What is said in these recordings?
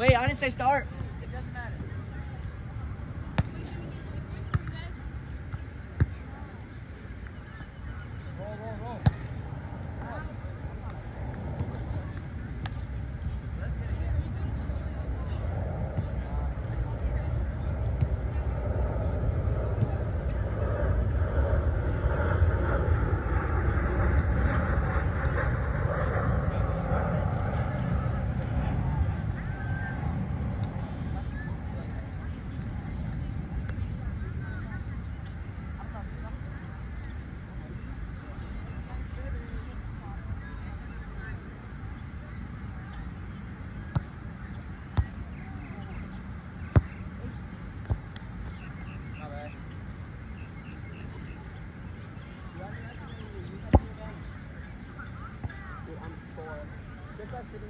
Wait, I didn't say start. Just like sitting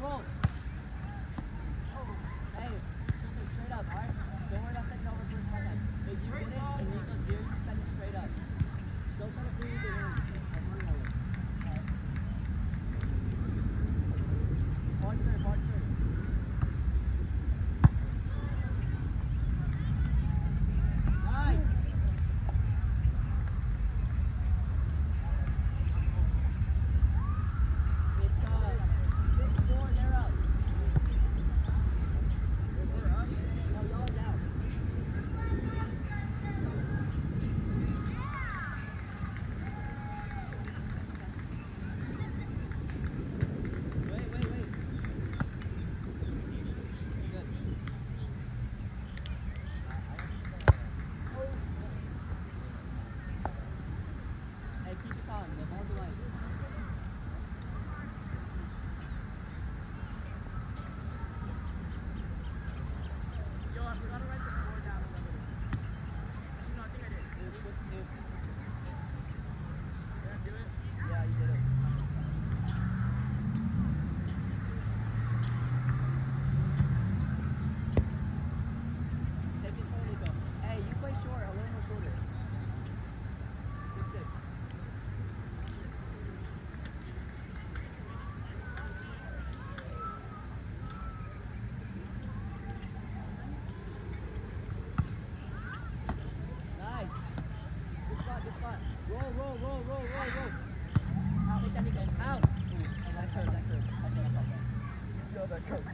roll,